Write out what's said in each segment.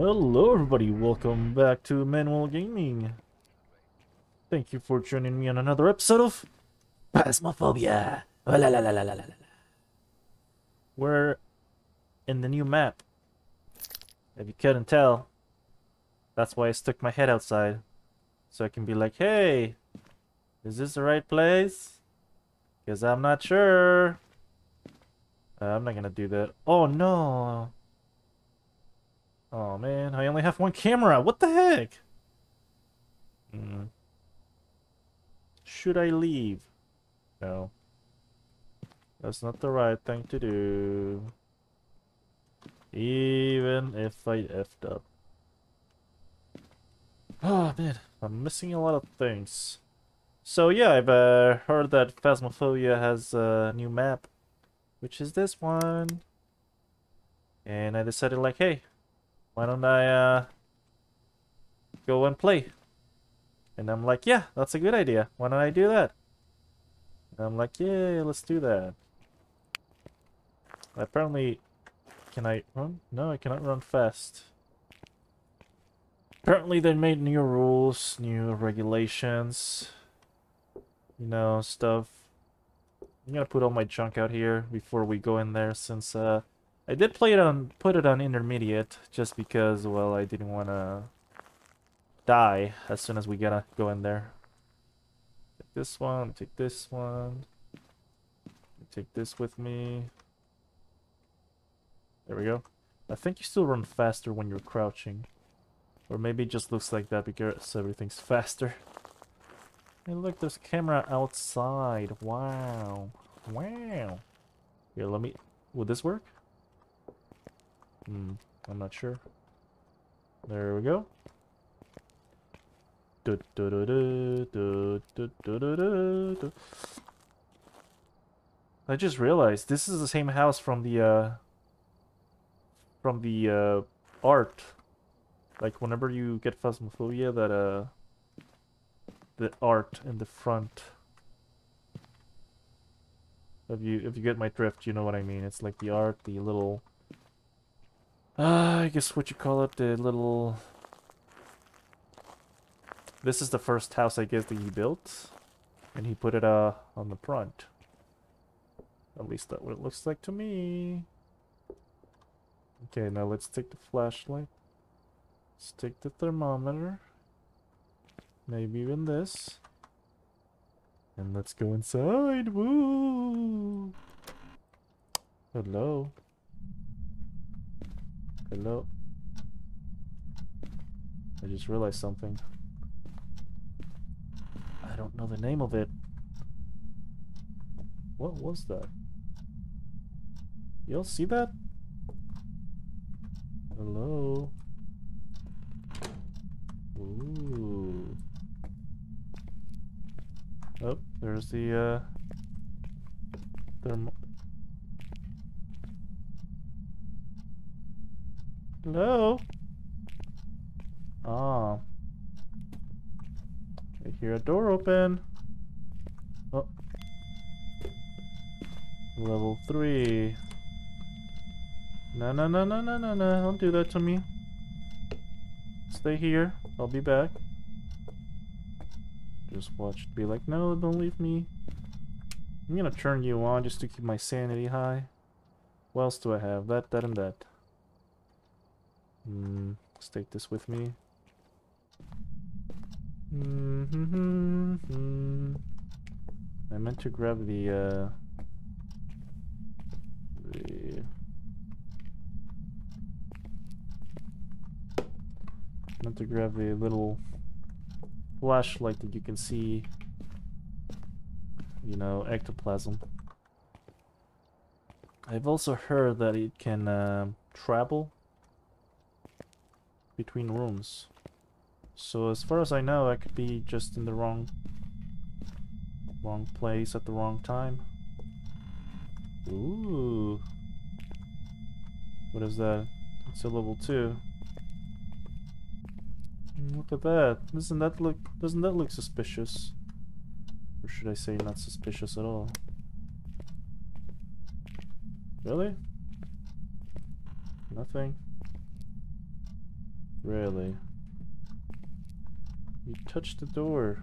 Hello everybody, welcome back to MenWell Gaming. Thank you for joining me on another episode of Phasmophobia. Oh, la, la, la. We're in the new map. If you couldn't tell, that's why I stuck my head outside. So I can be like, hey, is this the right place? Because I'm not sure. Uh, I'm not gonna do that. Oh no. Oh man, I only have one camera. What the heck? Hmm. Should I leave? No. That's not the right thing to do. Even if I effed up. Oh man, I'm missing a lot of things. So yeah, I've uh, heard that Phasmophobia has a new map, which is this one. And I decided like, hey, why don't I uh, go and play? And I'm like, yeah, that's a good idea. Why don't I do that? And I'm like, yeah, let's do that. Apparently, can I run? No, I cannot run fast. Apparently they made new rules, new regulations, you know, stuff. I'm gonna put all my junk out here before we go in there since uh, I did play it on, put it on intermediate just because, well, I didn't want to die as soon as we gotta go in there. Take this one, take this one. Take this with me. There we go. I think you still run faster when you're crouching. Or maybe it just looks like that because everything's faster. Hey look, there's camera outside. Wow. Wow. Here, let me... Would this work? Hmm, I'm not sure. There we go. I just realized this is the same house from the uh, from the uh, art. Like whenever you get phasmophobia, that uh, the art in the front. If you if you get my drift, you know what I mean. It's like the art, the little uh, I guess what you call it, the little... This is the first house, I guess, that he built. And he put it uh, on the front. At least that's what it looks like to me. Okay, now let's take the flashlight. Let's take the thermometer. Maybe even this. And let's go inside. Woo! Hello. Hello. I just realized something. I don't know the name of it. What was that? Y'all see that? Hello? Ooh. Oh, there's the, uh... Thermo Hello? Ah. I hear a door open. Oh. Level 3. No, no, no, no, no, no, no. Don't do that to me. Stay here. I'll be back. Just watch be like, no, don't leave me. I'm gonna turn you on just to keep my sanity high. What else do I have? That, that, and that. Mm, let's take this with me. Mm -hmm -hmm. I meant to grab the, uh, the... I meant to grab the little flashlight that you can see, you know, ectoplasm. I've also heard that it can uh, travel between rooms. So as far as I know, I could be just in the wrong wrong place at the wrong time. Ooh. What is that? It's a level 2. Mm, look at that. Doesn't that look doesn't that look suspicious? Or should I say not suspicious at all? Really? Nothing. Really? You touched the door.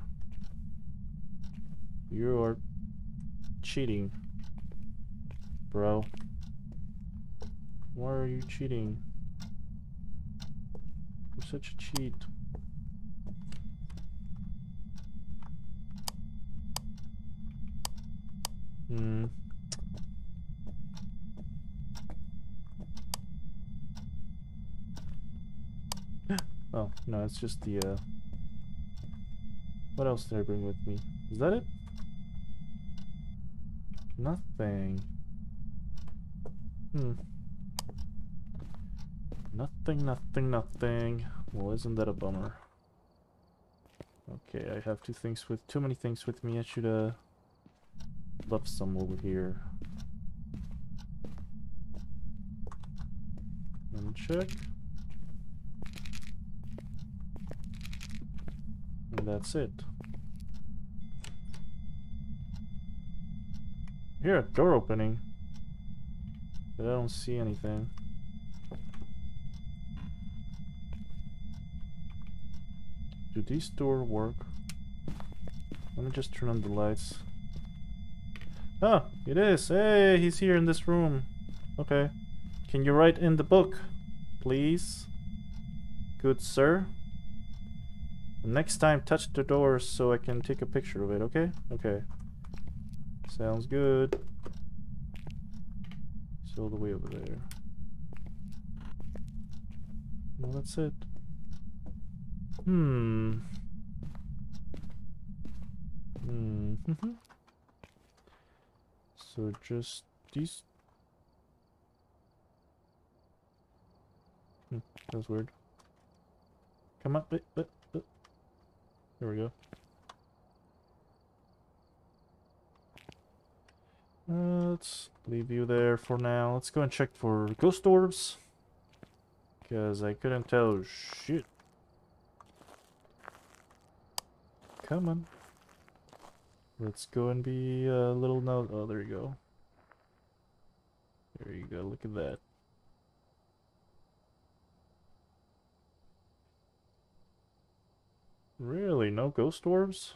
You are cheating. Bro. Why are you cheating? You're such a cheat. Hmm. Oh, no, it's just the, uh... What else did I bring with me? Is that it? Nothing. Hmm. Nothing, nothing, nothing. Well, isn't that a bummer? Okay, I have two things with too many things with me. I should uh left some over here. And check. That's it. Here, door opening. But I don't see anything. Do these door work? Let me just turn on the lights. Oh, it is. Hey, he's here in this room. Okay. Can you write in the book, please? Good sir. Next time, touch the door so I can take a picture of it, okay? Okay. Sounds good. It's all the way over there. Well, that's it. Hmm. Hmm. so just these. Hmm, that's weird. Come on, wait, wait. There we go. Uh, let's leave you there for now. Let's go and check for ghost orbs. Because I couldn't tell shit. Come on. Let's go and be a little no. Oh, there you go. There you go. Look at that. Really? No ghost orbs?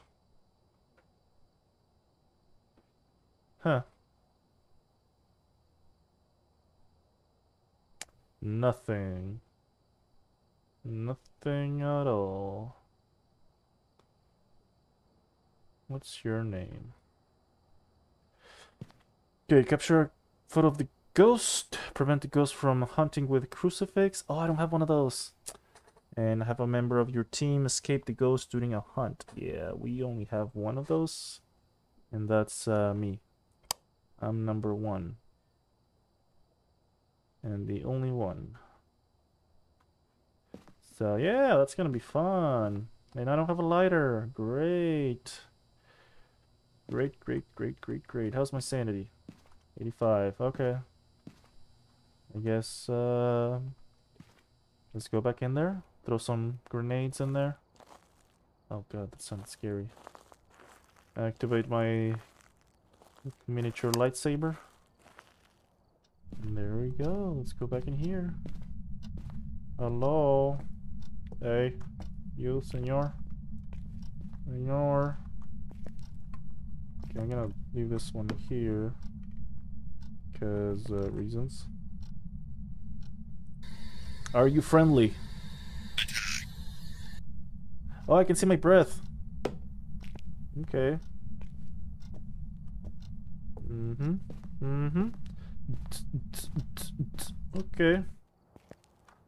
Huh. Nothing. Nothing at all. What's your name? Okay, capture a photo of the ghost. Prevent the ghost from hunting with crucifix. Oh, I don't have one of those. And have a member of your team escape the ghost during a hunt. Yeah, we only have one of those. And that's uh, me. I'm number one and the only one. So yeah, that's gonna be fun. And I don't have a lighter. Great. Great, great, great, great, great. How's my sanity? 85. Okay. I guess, uh... Let's go back in there. Throw some grenades in there. Oh god, that sounds scary. Activate my miniature lightsaber. There we go. Let's go back in here. Hello. Hey. You, senor. Senor. Okay, I'm gonna leave this one here. Because, uh, reasons. Are you friendly? Oh, I can see my breath. Okay. Mm-hmm. Mm-hmm. Okay.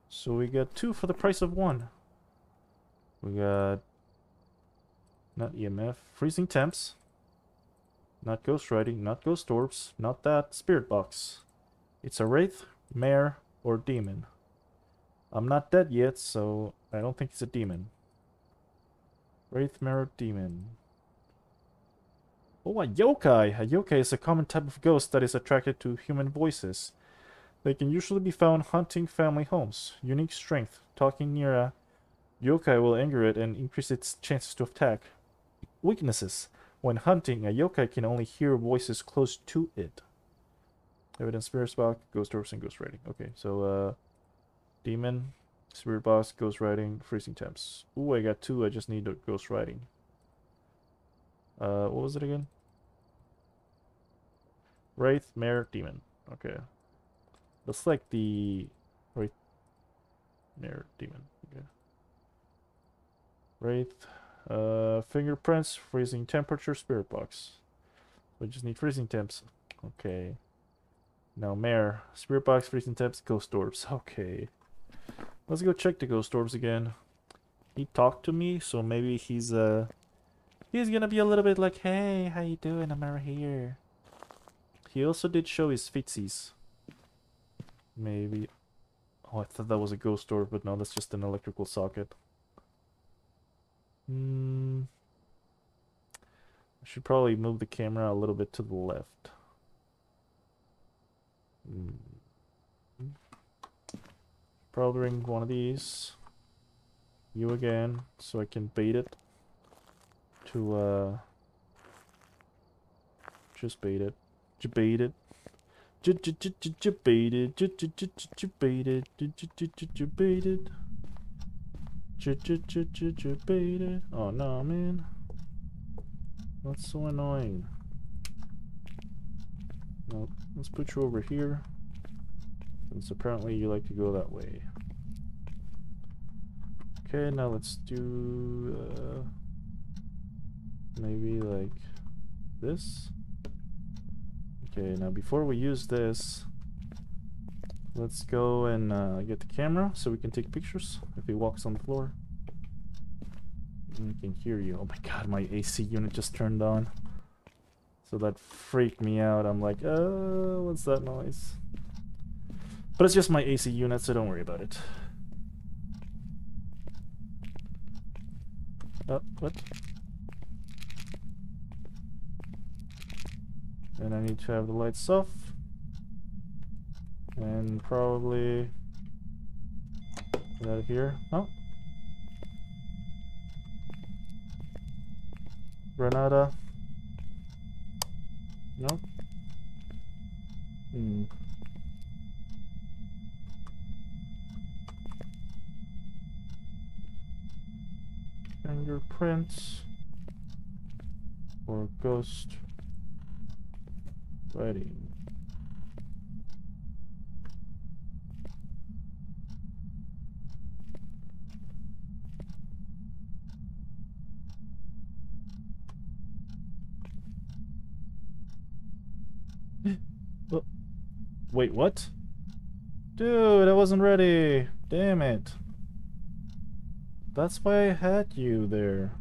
So we got two for the price of one. We got not EMF, freezing temps, not ghost writing, not ghost orbs, not that spirit box. It's a wraith, mare, or demon. I'm not dead yet, so I don't think it's a demon. Wraith, mare, demon. Oh, a yokai! A yokai is a common type of ghost that is attracted to human voices. They can usually be found hunting family homes. Unique strength. Talking near a yokai will anger it and increase its chances to attack. Weaknesses. When hunting, a yokai can only hear voices close to it. Evidence Spirit Spark, Ghost Orbs, and Ghost Writing. Okay, so, uh, Demon, Spirit Box, Ghost Writing, Freezing Temps. Ooh, I got two. I just need the Ghost Writing. Uh, what was it again? Wraith, Mare, Demon. Okay. Looks like the Wraith, Mare, Demon. Okay. Wraith, uh, Fingerprints, Freezing Temperature, Spirit Box. We just need Freezing Temps. Okay. Now, Mare, Spirit Box, Freezing Temps, Ghost Orbs. Okay. Let's go check the Ghost Orbs again. He talked to me, so maybe he's, uh... He's gonna be a little bit like, Hey, how you doing? I'm right here. He also did show his footsies. Maybe. Oh, I thought that was a ghost orb, but no, that's just an electrical socket. Hmm. I should probably move the camera a little bit to the left. Hmm. Probably bring one of these. You again, so I can bait it. To, uh... Just bait it. Just bait it. Just bait it. Just bait it. Just bait it. Just bait it. Oh no, man. That's so annoying. Nope. Let's put you over here. Since apparently you like to go that way. Okay, now let's do uh, maybe like this. Okay, now before we use this, let's go and uh, get the camera so we can take pictures if he walks on the floor. We can hear you. Oh my god, my AC unit just turned on. So that freaked me out. I'm like, oh, what's that noise? But it's just my AC unit, so don't worry about it. Oh, what? And I need to have the lights off. And probably... Get out of here. Oh. Granada. Nope. Hmm. Fingerprints. Or ghost. Writing. Wait, what? Dude, I wasn't ready. Damn it. That's why I had you there.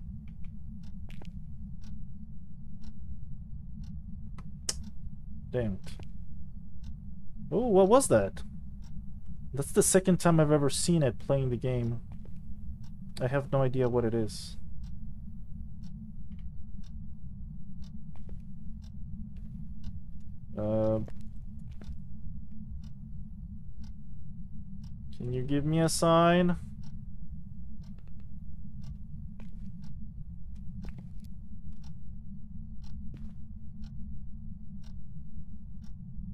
Damn it. Oh, what was that? That's the second time I've ever seen it playing the game. I have no idea what it is. Uh, can you give me a sign?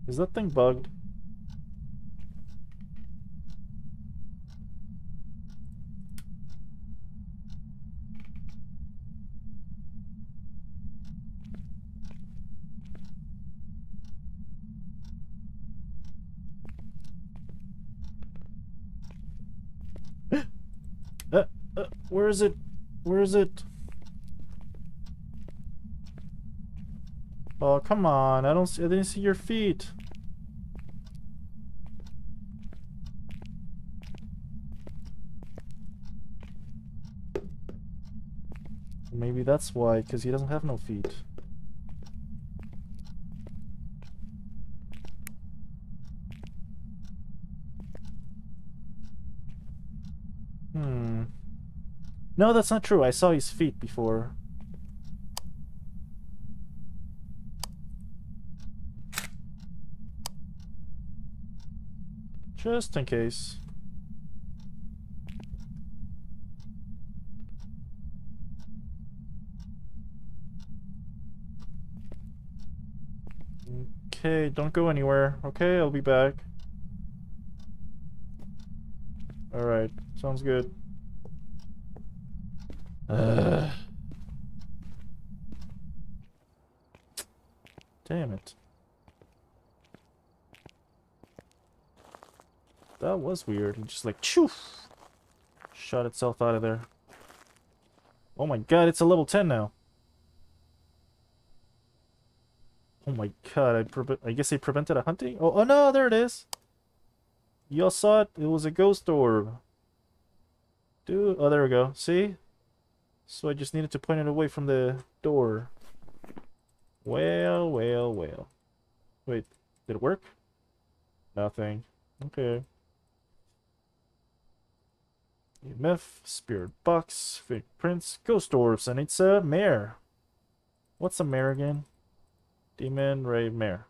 Is that thing bugged? uh, uh, where is it? Where is it? Oh, come on. I don't see, I didn't see your feet. Maybe that's why, because he doesn't have no feet. Hmm. No, that's not true. I saw his feet before. Just in case. Okay, don't go anywhere. Okay, I'll be back. Alright, sounds good. Ugh. Damn it. That was weird. It just like, choof! Shot itself out of there. Oh my god, it's a level 10 now. Oh my god, I, pre I guess they prevented a hunting? Oh, oh no, there it is! Y'all saw it? It was a ghost orb. Dude, oh there we go. See? So I just needed to point it away from the door. Well, well, well. Wait, did it work? Nothing. Okay. EMF, spirit box, fingerprints, ghost orbs, and it's a mare. What's a mare again? Demon, Wraith, mare.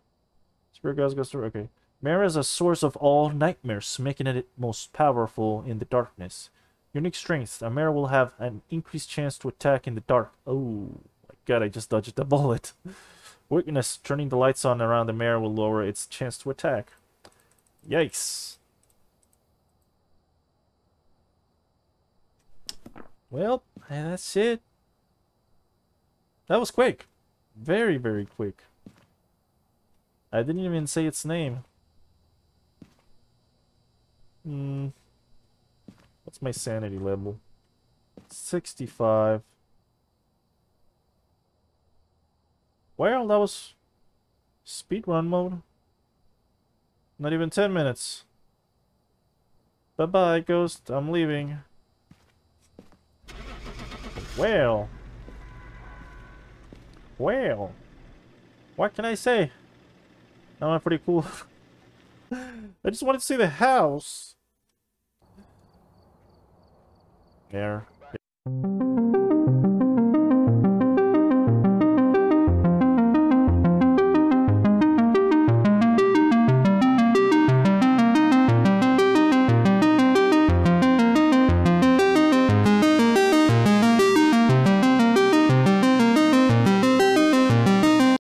Spirit guys, ghost orb, okay. Mare is a source of all nightmares, making it most powerful in the darkness. Unique strength. A mare will have an increased chance to attack in the dark. Oh my god, I just dodged a bullet. Weakness. Turning the lights on around the mare will lower its chance to attack. Yikes. Well, that's it. That was quick. Very, very quick. I didn't even say its name. Hmm. What's my sanity level? 65. Well, that was speedrun mode. Not even 10 minutes. Bye-bye, Ghost. I'm leaving. Well. Well. What can I say? That went pretty cool. I just wanted to see the house. There.